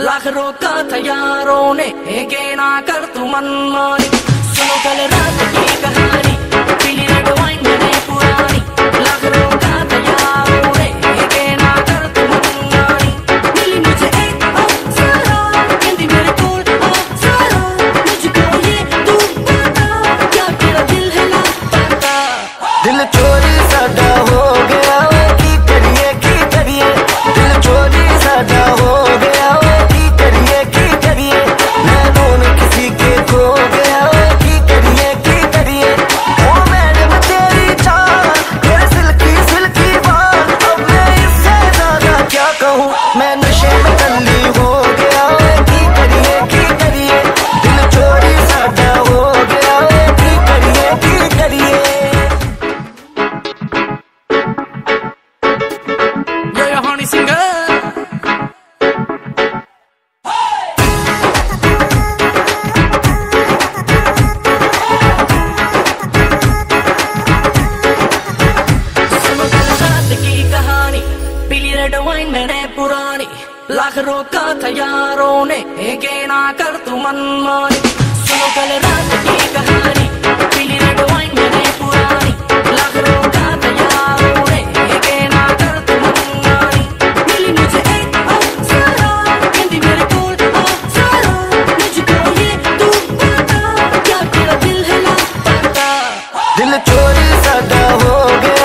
लाख रोका था यारों ने के ना कर तू मनमानी। सुनो कल रात की 山里红。पुरानी लाख रोका था यारों ने के ना कर तू मनमानी। सुनो कल रात की कहानी, पीली रेड वाइन पुरानी। लाख रोका था ने के ना कर तू मनमानी। मिली मुझे एक कहती मेरे कोल मुझको ये तू बता क्या तेरा दिल है लापता दिल चोरी साडा हो गया।